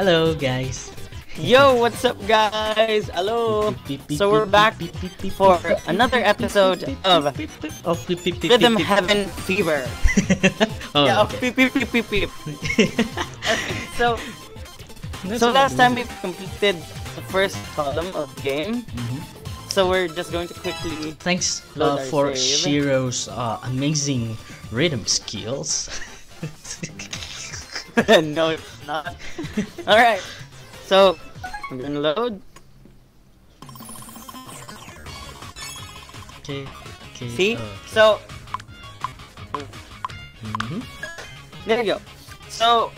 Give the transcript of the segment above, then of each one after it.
Hello, guys. Yo, what's up, guys? Hello. So we're back for another episode of Oh, beep, Rhythm. Heaven Fever. oh, yeah, okay. beep, beep, beep, beep, beep. Okay, so, so last time we completed the first column of the game. Mhm. So we're just going to quickly. Thanks uh, for save. Shiro's uh, amazing rhythm skills. no, not. All right. So I'm gonna load. okay, okay. See? uh, So mhm. There you go. So,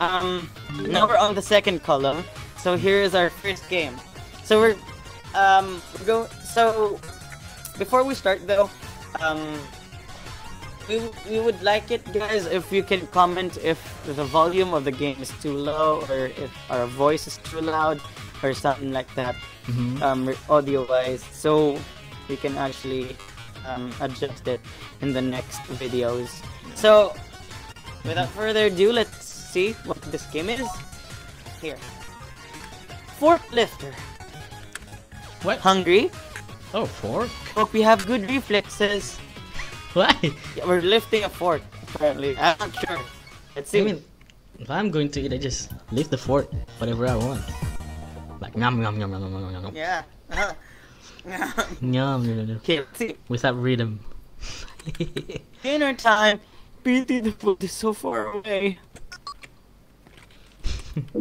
um, now we're on the second column. So here is our first game. So we're, um, we go. So before we start though, um, we we would like it, guys, if you can comment if the volume of the game is too low or if our voice is too loud or something like that, Mhm. um, audio wise, so we can actually um, adjust it in the next videos. So, without further ado, let's see what this game is. Here. Forklifter. What? Hungry. Oh, fork? Hope you have good reflexes. Why? Yeah, we're lifting a fork, apparently. I'm not sure. Let's see. I mean, if I'm going to eat, I just lift the fork, whatever I want. Like yum yum yum yum yum yum yum yeah. Uh-huh. yum yum yum okay, let's see. without rhythm. Dinner time. Beauty, the food is so far away.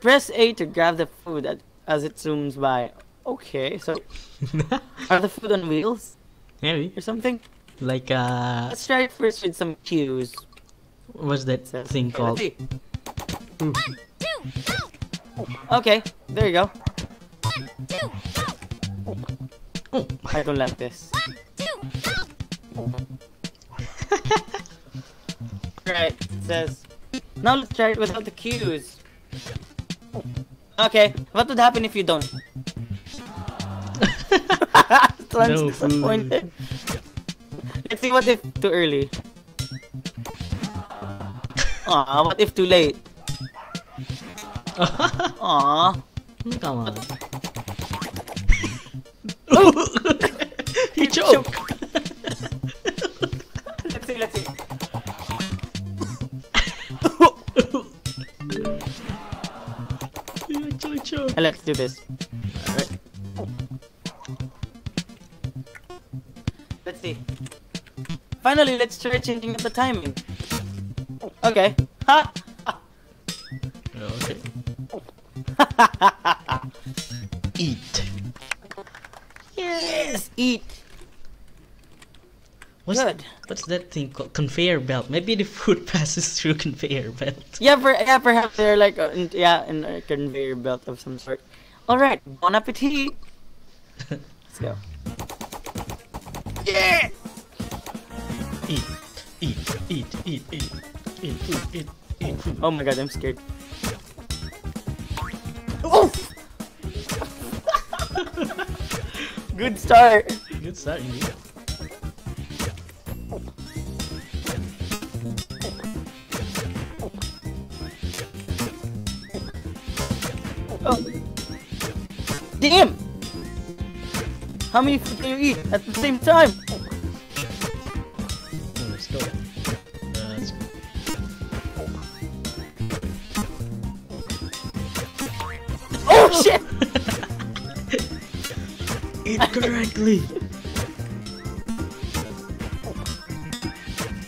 Press A to grab the food at, as it zooms by. Okay, so are the food on wheels Maybe or something? Like uh, Let's try it first with some cues. what's that Says- thing okay, called? let's see. Okay, there you go. Oh, I don't like this. right, it says. Now let's try it without the cues. Okay, what would happen if you don't? so I'm No disappointed. Let's see what if too early. Aw, what if too late? Aw. come on. Oh! he choked. Let's see, let's see. Let's do this. Finally, let's try changing up the timing. Okay. Ha! Okay. Eat. Yes! Eat! What's Good. what's that thing called? Conveyor belt. Maybe the food passes through conveyor belt. Yeah, per yeah, perhaps they're like, uh, in, yeah, in a conveyor belt of some sort. Alright, bon appetit! Let's go. Yeah! Eat, eat, eat, eat, eat, eat eat, eat food. Oh my god, I'm scared. Oh! Good start! Good start, indeed. Oh. Damn! How many food can you eat at the same time? Shit! eat correctly.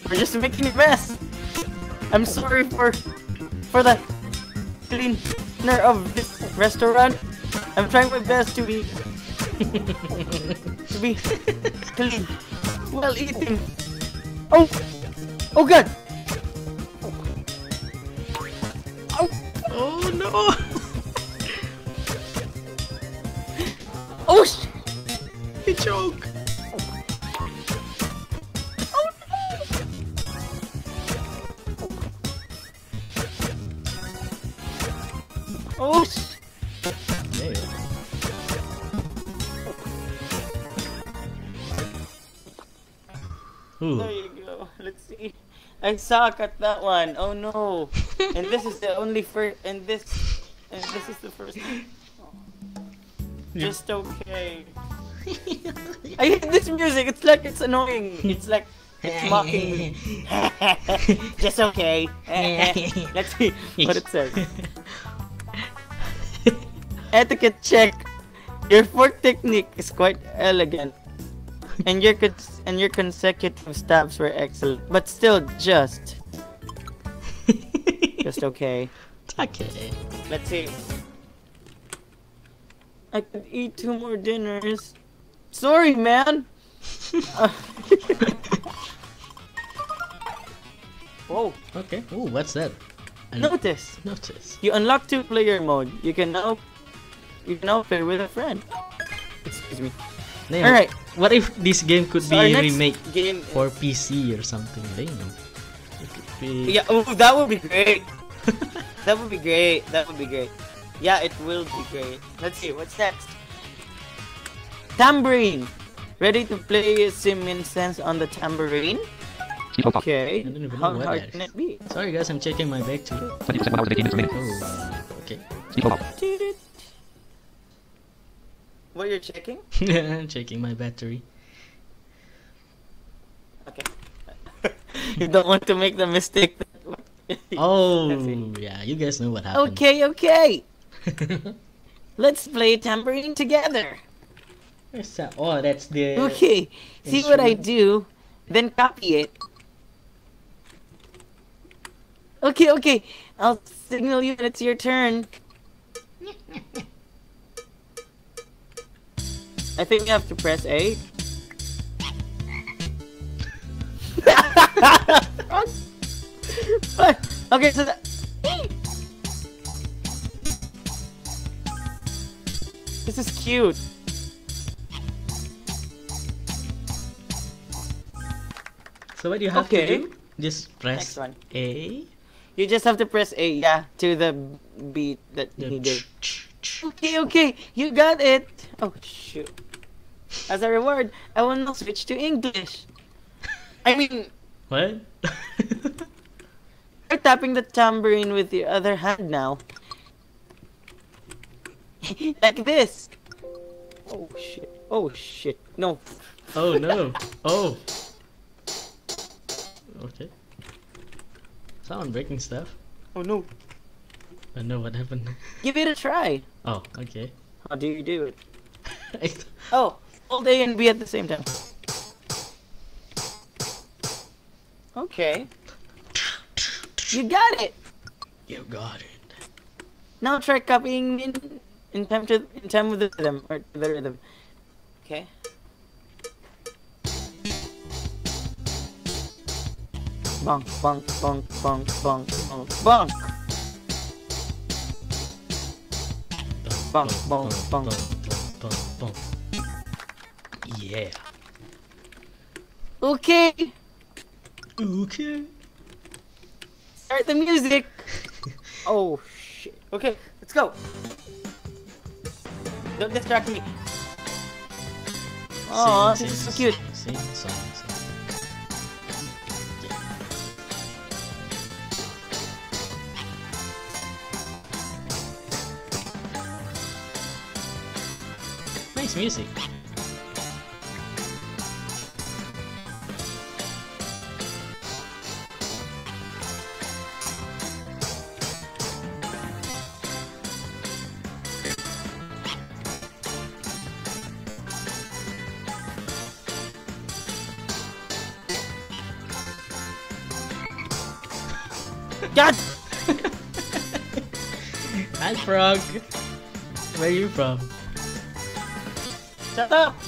We're just making a mess. I'm sorry for for the cleaner of this restaurant. I'm trying my best to be to be clean while eating. Oh, oh god! I suck at that one. Oh no. and this is the only first. And this. And this is the first. Just okay. I hate this music. It's like it's annoying. It's like it's mocking me. Just okay. Let's see what it says. Etiquette check. Your fork technique is quite elegant, and your and your consecutive stabs were excellent, but still just just okay. okay. Let's see. I could eat two more dinners. Sorry, man. Uh, Whoa! Okay. Ooh, what's that? I Notice Notice. you unlock two-player mode. You can now you can now play with a friend. Excuse me. Damn, All right. What if this game could So be next remade game. for PC or something? Damn. It could be. Yeah. Oh, that would be great. that would be great. That would be great. Yeah, it will be great. Let's see. What's next? Tambourine. Ready to play a Sim Instance on the tambourine? Okay. I don't even know How hard can it be? Sorry guys, I'm checking my back too. 20% one hours of the game is remaining. Oh, okay. What you're checking? checking my battery. Okay. you don't want to make the mistake. that- Oh, yeah, you guys know what happened. Okay, okay. Let's play tambourine together. That? Oh, that's the. Okay. See what I do, then copy it. Okay, okay. I'll signal you when it's your turn. I think you have to press A. Okay, so that. This is cute. So what do you have Okay. to do? Just press A. You just have to press A, yeah, to the beat that The he did. Okay, okay, you got it. Oh shoot! As a reward, I will now switch to English. I mean, What? you're tapping the tambourine with your other hand now. like this. Oh shit! Oh shit! No. oh no. Oh. Okay. Someone breaking stuff. Oh no! I know what happened. Give it a try. Oh, okay. How do you do it? Oh, hold A and B at the same time. Okay. You got it. you got it. Now try copying in in time to in time with the rhythm or to the rhythm. Okay. Bonk, bonk, bonk, bonk, bonk, bonk, bonk. Bong, bong, bong. bong, bong. Yeah. Okay, Okay. start the music. Oh shit. Okay, let's go. Don't distract me. Oh, this is so cute. Sing, song. Nice music. Frog. Where are you from? Shut up.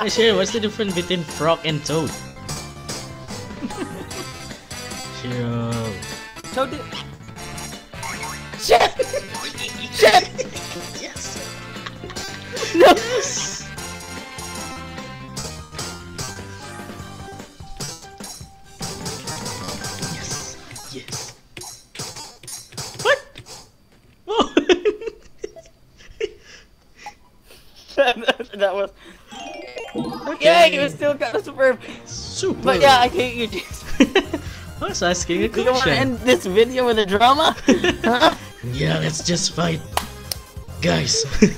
Hey, Sure, what's the difference between frog and toad? Sure. So did. Shit! Shit! Yes. No! That was. Yay! It was still kind of superb. Super. But yeah, I hate you, Jason. I was asking a Do you want to end this video with a drama? Huh? Yeah, let's just fight. Guys.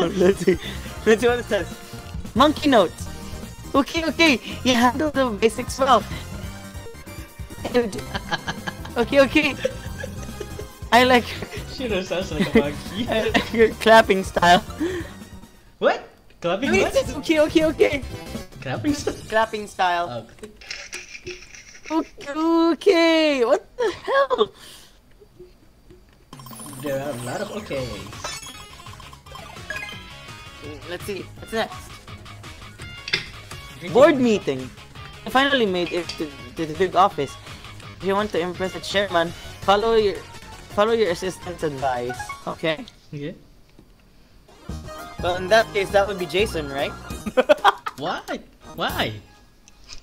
Let's see. Let's see what it says. Monkey notes. Okay, okay. You handle the basics well. Okay, okay. I like she sounds like a monkey. I like your clapping style. what? Clapping Wait, what? okay, okay, okay. Clapping stuff? Clapping style. Oh. Okay, okay. What the hell? There are a lot of okay. Let's see. What's next? Board meeting. I finally made it to, to the big office. If you want to impress the chairman, follow your follow your assistant's advice. Okay. Yeah. Well, in that case, that would be Jason, right? Why? Why?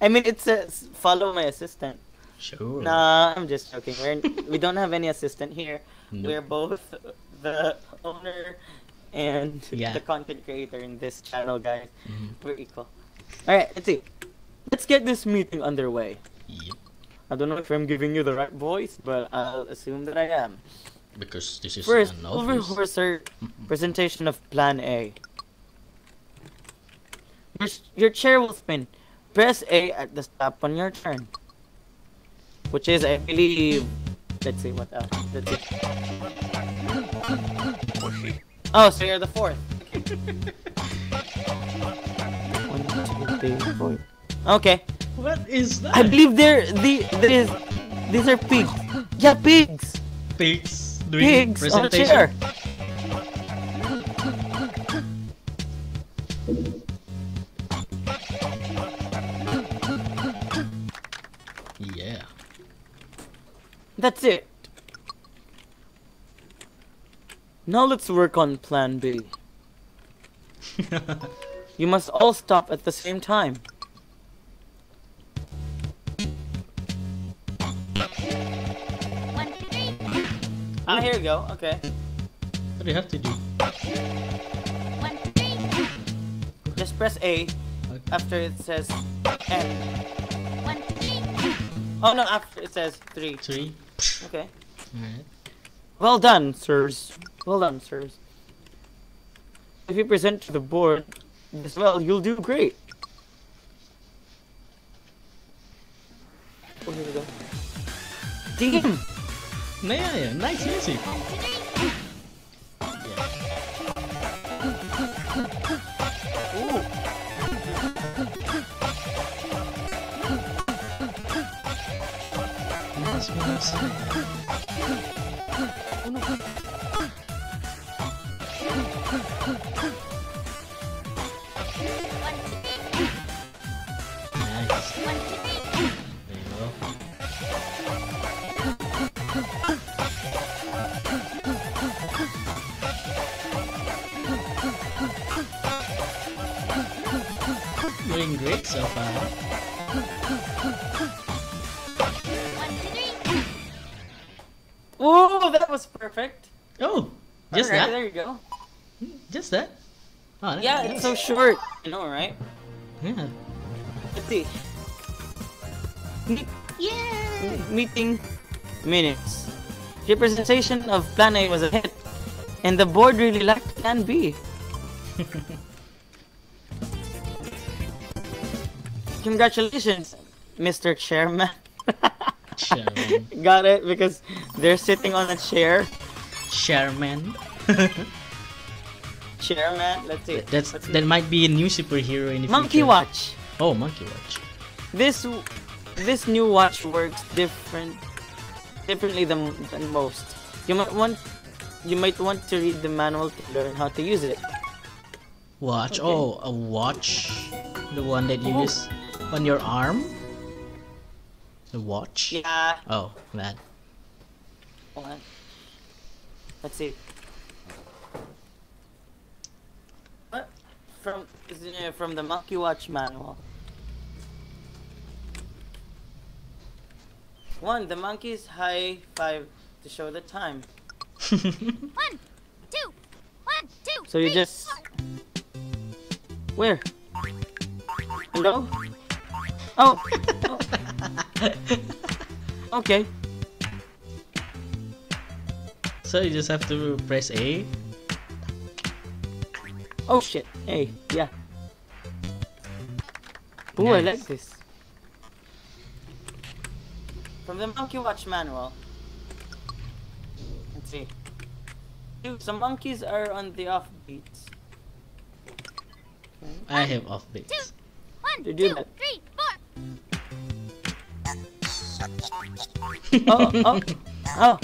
I mean, it says follow my assistant. sure. Nah, I'm just joking. We're, we don't have any assistant here. Nope. We're both the owner and Yeah. the content creator in this channel, guys. Mhm. We're equal. Alright, let's see. Let's get this meeting underway. Yep. I don't know if I'm giving you the right voice, but I'll assume that I am. Because this is First, an our presentation of Plan A. Your, your chair will spin. Press A at the stop on your turn. Which is, I believe... Let's see, what else? Let's see. Oh, so you're the fourth. One, two, three, four. Okay. What is that? I believe they're the there is these are pigs. Yeah, pigs. pigs doing Pigs on chair. Yeah. That's it. Now let's work on plan B. You must all stop at the same time. Ah, here we go. Okay. what do you have to do? One, two, three. Just press A after it says N. One, two, three. Oh no, after it says three. Three. Okay. Alright. Well done, sirs. Well done, sirs. If you present to the board as well, you'll do great. Oh, here we go. Team! Yeah, yeah, nice music. One, two, three. Yeah. Ooh. Nice great so far. One, two, three. Ooh, that was perfect. Oh, just Alright, that? There you go. Just that? Oh, that- Yeah, that it's so short. You know, right? Yeah. Let's see. Yeah. meeting minutes. Your presentation of Plan A was a hit, and the board really liked Plan B. Congratulations, Mr. Chairman. Chairman. Got it because they're sitting on a chair. Chairman. Chairman, let's see. That's Let's see. that might be a new superhero in the future. Monkey future. Watch. Oh, Monkey Watch. This this new watch works different differently than, than most. You might want you might want to read the manual to learn how to use it. Watch. Okay. Oh, a watch. The one that you Oh. use on your arm. The watch. Yeah. Oh, that. Hold on. Let's see. What? From is it, uh, from the Monkey Watch manual. One, the monkeys high five to show the time. One, two. One, two. So you three, just- four. Where? Hello? Oh. Okay. So you just have to press A. Oh shit. A, yeah. Ooh, I like Nice. this. From the Monkey Watch manual. Let's see. Dude, some monkeys are on the offbeats. I have offbeats. One, To do two, Oh, oh, oh,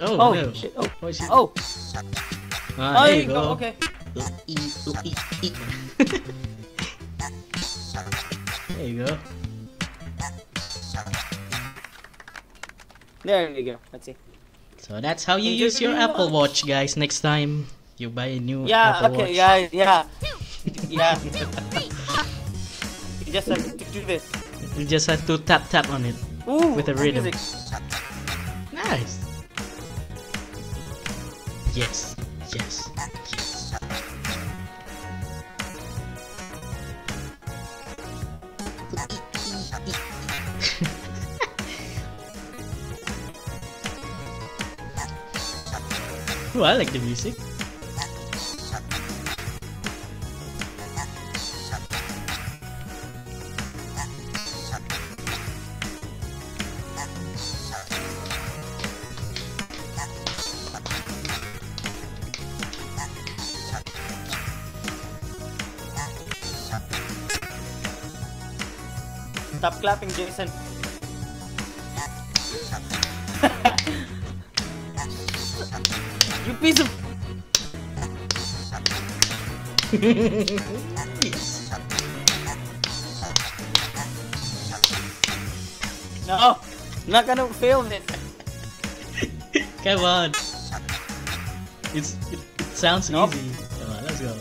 Oh, oh, no. shit. Oh, Oh, shit. oh, Ah, oh, there there you go. go. Okay. Ooh, ee, ooh, ee, ee. there you go. There you go. Let's see. So that's how you use your Apple. Watch, guys. Next time you buy a new Yeah, Apple okay, Watch. yeah. Yeah, Two, three, four. you just have to do this. You just have to tap tap on it. Ooh, With a rhythm. music. Nice. Yes. Yes. Yes. Ooh, I like the music. Stop clapping, Jason. you piece of. No, I'm not gonna film it! Come on. It's it, it sounds Nope. easy. Come on, let's go.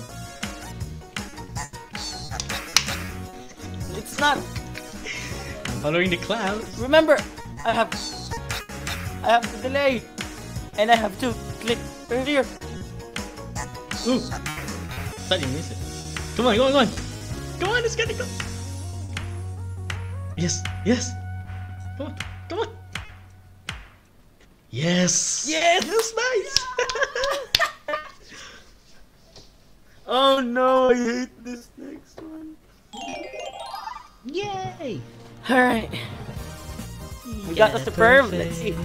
It's not. Following the clouds. Remember, I have. I have to delay, and I have to click earlier. Ooh. You missed it. Come on, go on, go on. Come on, it's gonna go. Yes, yes. Come on, come on. Yes. Yes! That's nice. Oh no, I hate this next one. Yay. Alright. We got the superb. Let's see.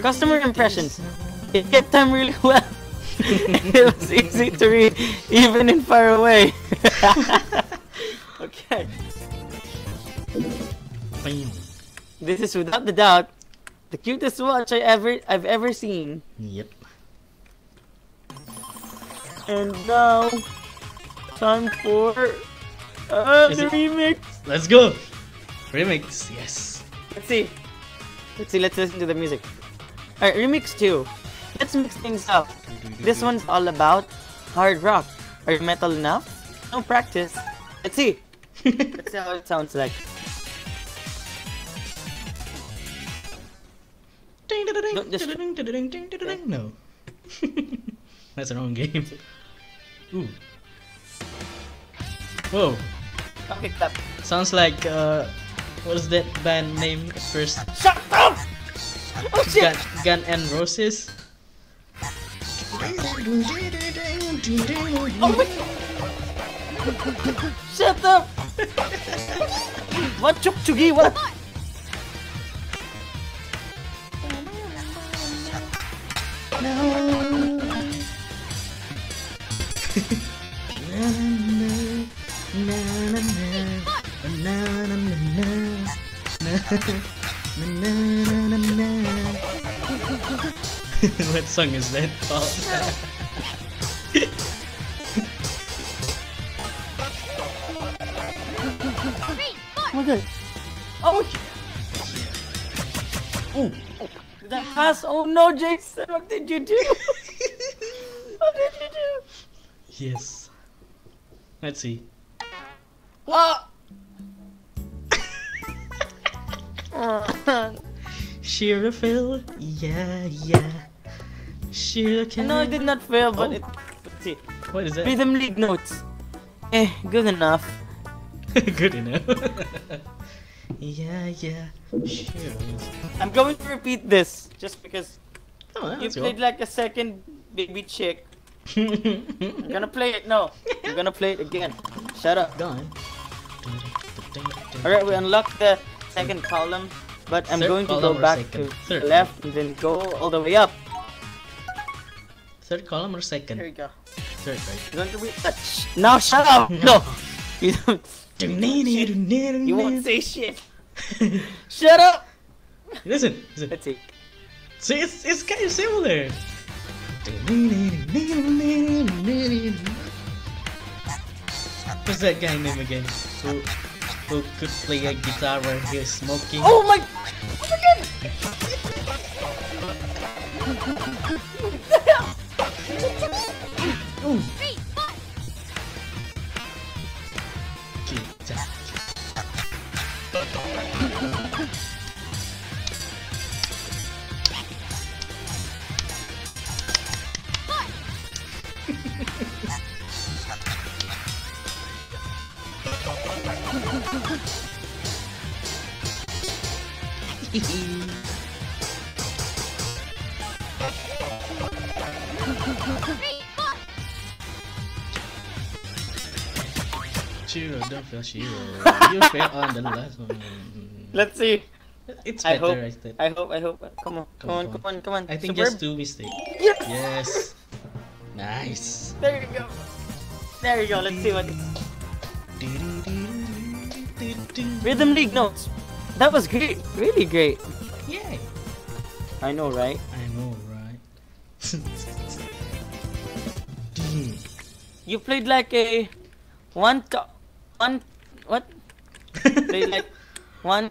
Customer impressions. It kept time really well. it was easy to read, even in far away. okay. Bam. This is without the doubt the cutest watch I ever I've ever seen. Yep. And now time for uh, the remix. Let's go. Remix. Yes. Let's see. Let's see, let's listen to the music. Alright, remix 2. Let's mix things up. This one's all about hard rock. Are you metal enough? No practice. Let's see. Let's see how it sounds like. Just- No. That's the wrong game. Ooh. Whoa. Okay, clap. Sounds like uh what is that band name first? Shut up! Oh shit! Gun, Gun and Roses. Oh my Shut up! what chuk chugi? What? What song is that called? Three, four. Okay. Oh! Oh, did that pass? Oh no, Jason! What did you do? what did you do? yes. Let's see. Ah! Shiro Phil, yeah, yeah. Shiro can. no, I did not fail, but Oh. it. Let's see. What is that? Rhythm League notes. Eh, good enough. Good enough. yeah, yeah. Sure. I'm going to repeat this just because Oh, you let's go. played like a second baby chick. I'm gonna play it. No, I'm gonna play it again. Shut up. Done. Alright, we unlocked the second column, but I'm Third going to go back second? to Third. the left and then go all the way up. Third column or Here second? we go. Third, right? I'm going to read that. Shh. Now shut up. No. You don't. You You won't say shit. Shut up. Listen, listen. Let's see. See, it's, it's kind of similar. What's that guy name again? Who, who could play a guitar while he was smoking? Oh my. Oh my god. Three, four. Guitar. Three, Shiro, don't feel Shiro. You fail on the last one. Let's see. It's I better, hope. I. I hope. I hope. Come on. Come Come on. Come on. Come on. I think Superb. just two mistakes. Yes. Yes. Nice. There you go. There you go. Let's see what. Rhythm League notes. That was great. Really great. Yay. I know, right? I know, right? Hmm. You played like a one to one what? Played like one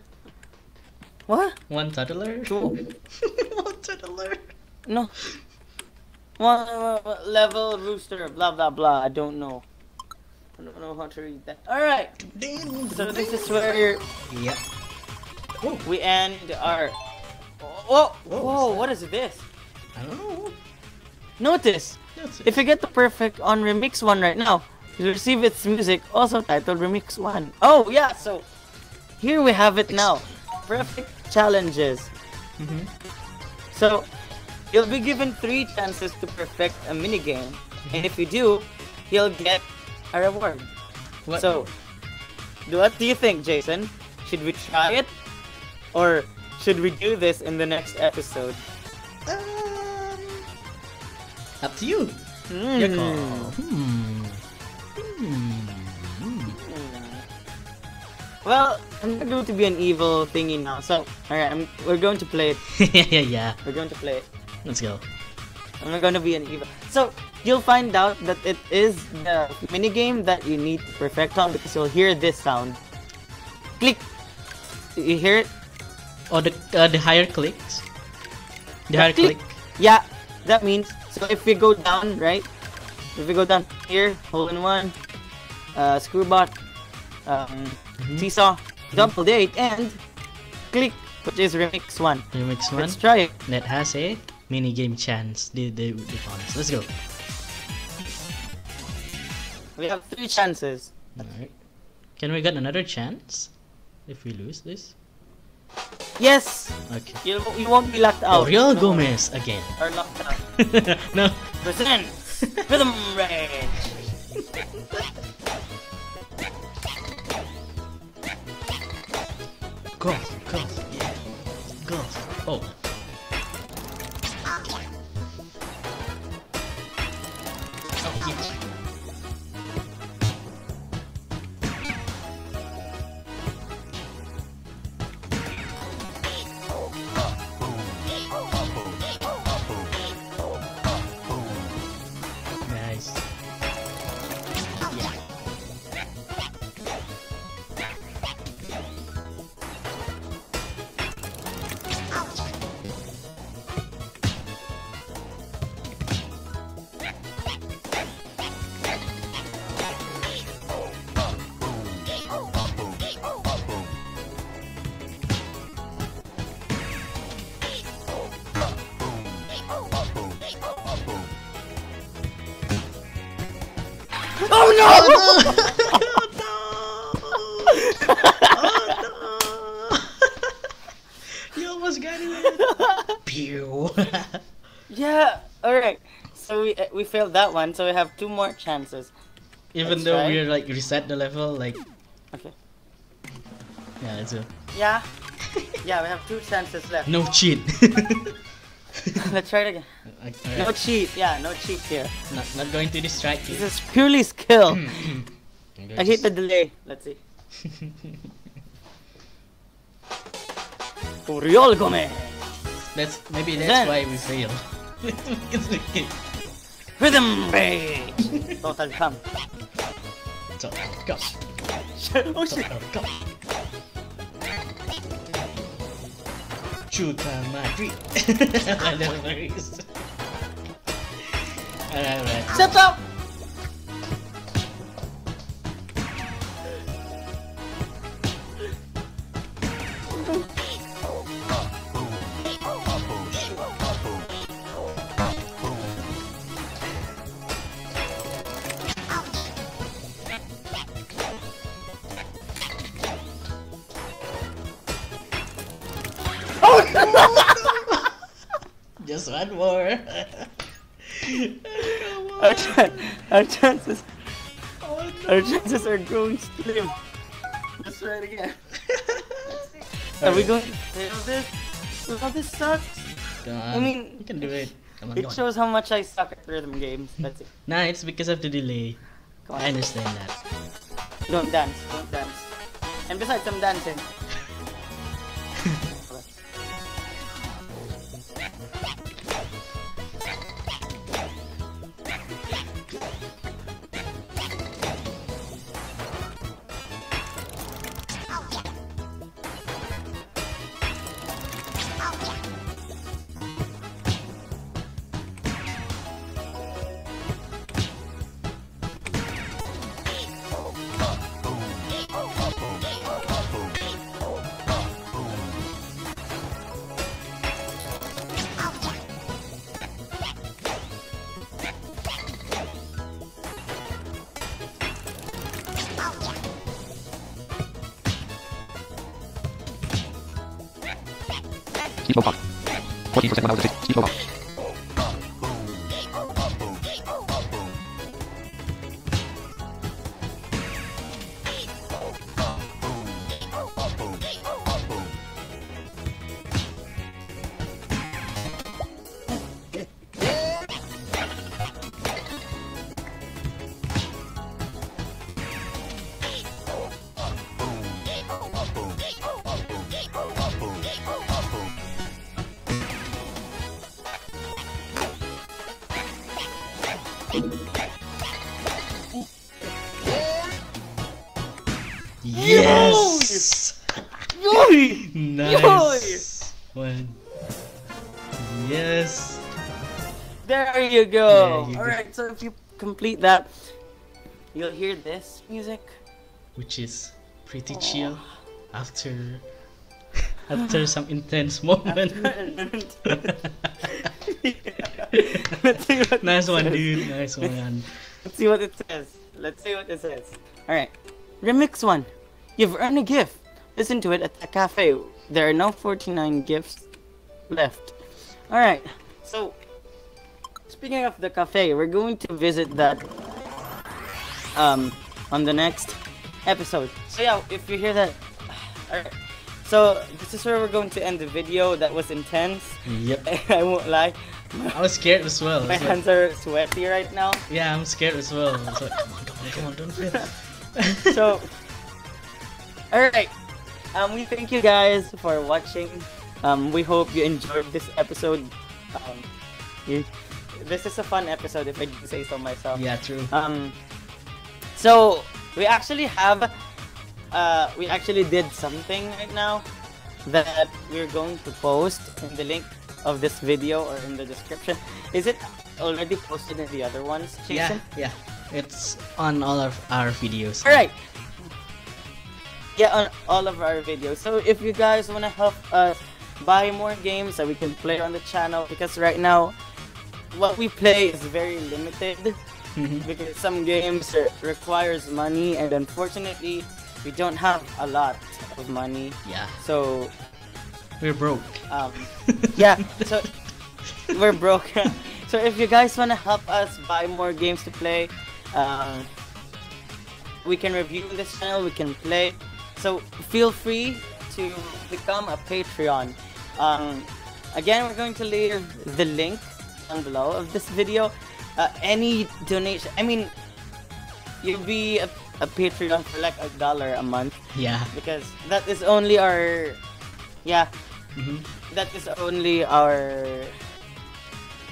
what? One toddler? Two. One toddler. No. One uh, level rooster. Blah blah blah. I don't know. I don't know how to read that. All right. So this is where Yep. Oh, we end our. Whoa! Whoa, Whoa! what's this? I don't know. Notice That's if you get the perfect on remix one right now, you receive its music also titled remix one. Oh yeah. So here we have it now. Perfect challenges. Mhm. So, you'll be given three chances to perfect a minigame, and if you do, you'll get a reward. What? So, what do you think, Jason? Should we try it, or should we do this in the next episode? Um, up to you. Hmm. Your call. Hmm. Hmm. Well, I'm not going to be an evil thingy now. So, alright, I'm- we're going to play it. yeah, yeah, yeah. We're going to play it. Let's go. I'm not going to be an evil. So, you'll find out that it is the minigame that you need to perfect on because you'll hear this sound. Click. You hear it? Oh, the uh, the higher clicks. The higher click. click. Yeah, that means so if we go down, right? If we go down here, hole in one, uh, screwbot, um, Mhm. seesaw, double date, and click, which is remix one. Remix one Let's try it. that has a mini game chance. The the the fonts. Let's go. We have three chances. Alright. Can we get another chance if we lose this? Yes, Okay. you you won't be locked out. Oriol No, Gomez again. Or locked out. no. Presents Rhythm Rage. Go, go, yeah. Go. Oh. Oh, failed that one. So we have two more chances. Even Let's though try. we're like reset the level, like Okay. yeah, let's go. Yeah. Yeah, we have two chances left. No cheat. Let's try it again. Like, No cheat. Yeah, no cheat here. not, not going to distract you. This is purely skill. Hmm. Hmm. I hate the delay. Let's see. Oriol Gomez. That's maybe Then- that's why we fail. Because we keep- Rhythm Rage. Total Cam. So, go. oh So, shit. go. Chuta uh, Madrid. Whatever it is. Alright, alright. Shut up. One more. Our, chan- our chances. Oh, our chances are growing slim. Let's try it again. Are we going to fail this? Oh, this sucks. Come on. I mean, you can do it. On, It shows how much I suck at rhythm games. That's it. Nah, it's because of the delay. I understand that. Don't dance. Don't dance. And besides, I'm dancing. Skip opa. Pocisk sekundalny. Skip opa. Complete that, you'll hear this music. Which is pretty chill after after some intense moment. Let's see what nice it one, dude. Nice one. Let's see what it says. Let's see what it says. Alright. Remix one. You've earned a gift. Listen to it at the cafe. There are now 49 gifts left. Alright. So, speaking of the cafe, we're going to visit that um on the next episode. So yeah, if you hear that Alright. So this is where we're going to end the video. That was intense. Yep. I won't lie. I was scared as well. My It's like- hands are sweaty right now. yeah, I'm scared as well. Like, come on, come on, come on, don't fail. so all right um we thank you guys for watching um we hope you enjoyed this episode um you, this is a fun episode if i do say so myself yeah, true. um so we actually have uh we actually did something right now that we're going to post in the link of this video or in the description is it already posted in the other ones Jason? Yeah, yeah. It's on all of our videos. All right. Yeah, on all of our videos. So if you guys want to help us buy more games that we can play on the channel, because right now what we play is very limited Mhm. because some games re- requires money, and unfortunately we don't have a lot of money. Yeah. So We're broke. Um, yeah, so we're broke. so if you guys wanna help us buy more games to play, um, we can review this channel. We can play. So feel free to become a Patreon. Um, again, we're going to leave the link down below of this video. Uh, any donation, I mean, you'll be a, a Patreon for like a dollar a month Yeah. because that is only our, yeah, hmm that is only our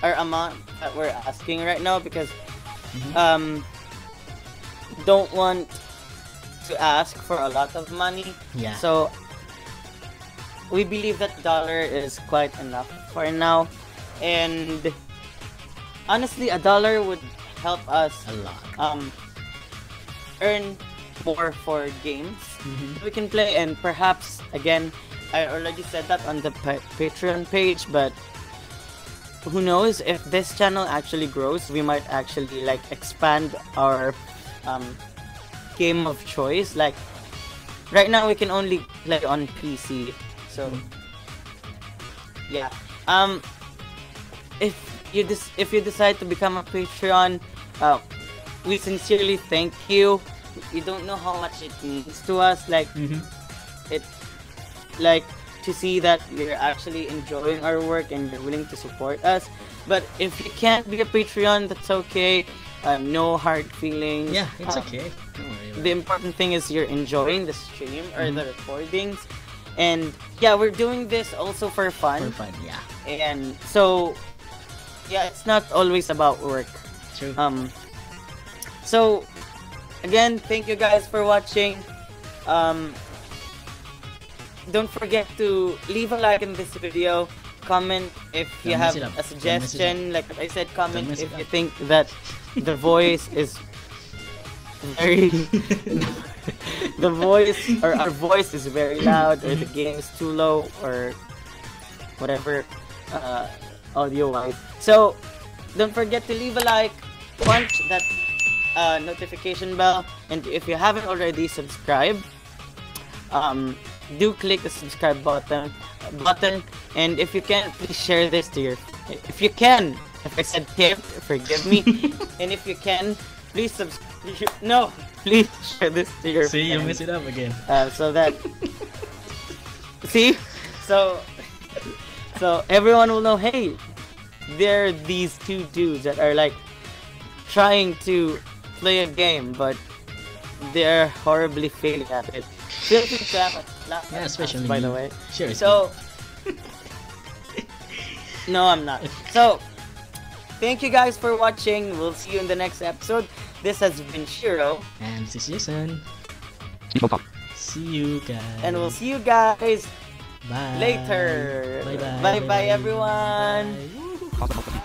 our amount that we're asking right now because Mhm. um don't want to ask for a lot of money Yeah. so we believe that dollar is quite enough for now and honestly a dollar would help us a lot. um earn more for games Mhm. we can play. And perhaps again i already said that on the pa- patreon page but who knows? If this channel actually grows we might actually like expand our um, game of choice. Like right now we can only play on pc so yeah. Um if you dis- if you decide to become a patreon uh, we sincerely thank you you don't know how much it means to us like Mhm. it like to see that you're actually enjoying our work and you're willing to support us but if you can't be a patreon that's okay um, no hard feelings Yeah, it's Um, okay. Don't worry about the important thing is you're enjoying the stream or the Mhm. recordings and yeah we're doing this also for fun. For fun, yeah. and so yeah it's not always about work. True. um so again thank you guys for watching. Um don't forget to leave a like in this video. Comment if you Don't have mess it up. a Don't mess it suggestion. Like i said comment if you think that the voice is very the voice or our voice is very loud or the game is too low or whatever uh, audio wise. So don't forget to leave a like, punch that uh, notification bell, and if you haven't already subscribed, um, do click the subscribe button button and if you can please share this to your if you can if I said can forgive me and if you can please subscribe no please share this to your See, you mess it up again. uh, so that see so so everyone will know hey there are these two dudes that are like trying to play a game but they're horribly failing at it feel free to laugh at- laugh Yeah, especially by me. the way Sure. so no i'm not so thank you guys for watching we'll see you in the next episode this has been shiro. And this is Jason. See you guys. and we'll see you guys Bye. later. Bye bye. Bye bye, everyone. Bye. Pop, pop.